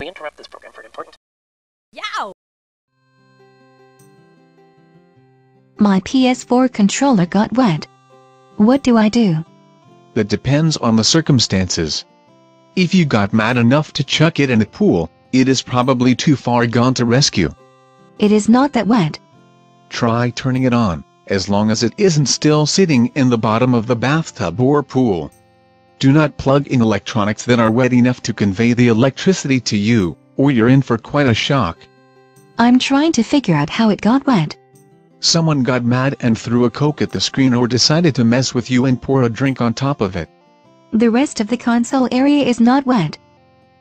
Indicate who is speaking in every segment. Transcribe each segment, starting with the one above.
Speaker 1: We interrupt this program for an important.
Speaker 2: Yow!
Speaker 3: My PS4 controller got wet. What do I do?
Speaker 4: That depends on the circumstances. If you got mad enough to chuck it in the pool, it is probably too far gone to rescue.
Speaker 3: It is not that wet.
Speaker 4: Try turning it on, as long as it isn't still sitting in the bottom of the bathtub or pool. Do not plug in electronics that are wet enough to convey the electricity to you, or you're in for quite a shock.
Speaker 3: I'm trying to figure out how it got wet.
Speaker 4: Someone got mad and threw a coke at the screen or decided to mess with you and pour a drink on top of it.
Speaker 3: The rest of the console area is not wet.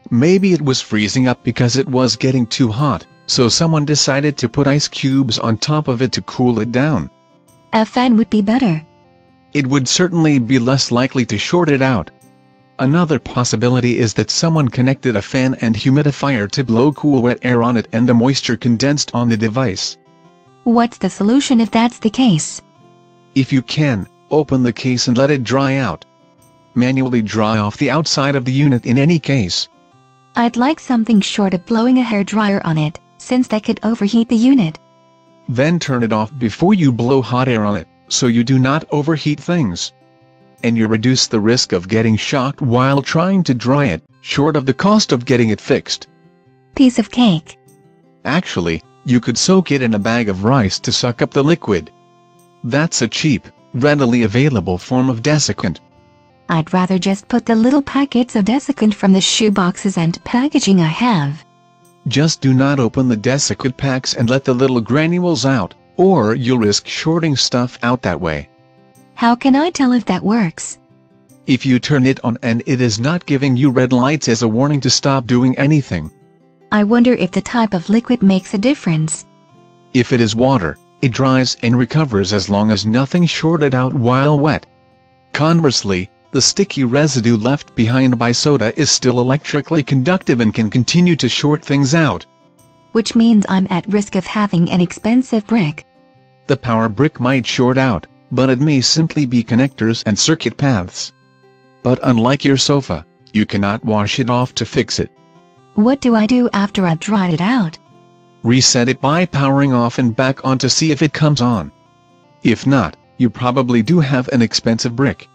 Speaker 4: Maybe it was freezing up because it was getting too hot, so someone decided to put ice cubes on top of it to cool it down.
Speaker 3: A fan would be better.
Speaker 4: It would certainly be less likely to short it out. Another possibility is that someone connected a fan and humidifier to blow cool wet air on it and the moisture condensed on the device.
Speaker 3: What's the solution if that's the case?
Speaker 4: If you can, open the case and let it dry out. Manually dry off the outside of the unit in any case.
Speaker 3: I'd like something short of blowing a hairdryer on it, since that could overheat the unit.
Speaker 4: Then turn it off before you blow hot air on it, so you do not overheat things. And you reduce the risk of getting shocked while trying to dry it, short of the cost of getting it fixed.
Speaker 3: Piece of cake.
Speaker 4: Actually, you could soak it in a bag of rice to suck up the liquid. That's a cheap, readily available form of desiccant.
Speaker 3: I'd rather just put the little packets of desiccant from the shoeboxes and packaging I have.
Speaker 4: Just do not open the desiccant packs and let the little granules out, or you'll risk shorting stuff out that way.
Speaker 3: How can I tell if that works?
Speaker 4: If you turn it on and it is not giving you red lights as a warning to stop doing anything.
Speaker 3: I wonder if the type of liquid makes a difference.
Speaker 4: If it is water, it dries and recovers as long as nothing shorted out while wet. Conversely, the sticky residue left behind by soda is still electrically conductive and can continue to short things out.
Speaker 3: Which means I'm at risk of having an expensive brick.
Speaker 4: The power brick might short out, but it may simply be connectors and circuit paths. But unlike your sofa, you cannot wash it off to fix it.
Speaker 3: What do I do after I've dried it out?
Speaker 4: Reset it by powering off and back on to see if it comes on. If not, you probably do have an expensive brick.